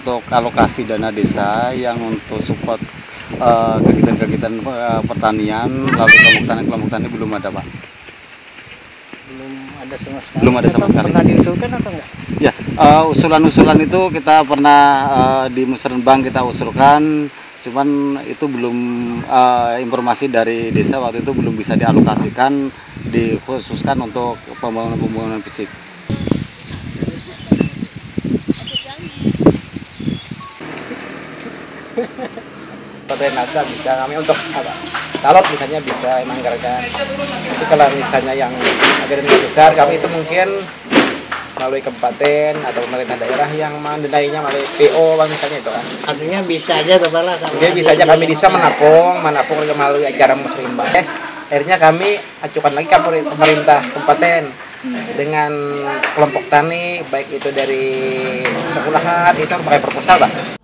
untuk alokasi dana desa yang untuk support eh, kegiatan-kegiatan eh, pertanian lalu kelompok tani kelompok tani belum ada pak. belum ada sama sekali Belum ada sama sekali. pernah diusulkan atau enggak Ya eh, usulan-usulan itu kita pernah eh, di Musrenbang kita usulkan, cuman itu belum eh, informasi dari desa waktu itu belum bisa dialokasikan dikhususkan untuk pembangunan-pembangunan fisik. drainase bisa kami untuk apa? Kalau misalnya bisa menganggarkan itu kalau misalnya yang agak besar kami itu mungkin melalui kabupaten atau pemerintah daerah yang mendanainya melalui PO misalnya itu. Kan artinya bisa aja tuh lah bisa aja kami bisa ya? menapung menapung melalui acara muslimah yes, akhirnya kami ajukan lagi ke pemerintah kabupaten dengan kelompok tani baik itu dari sekolahan itu pakai proposal pak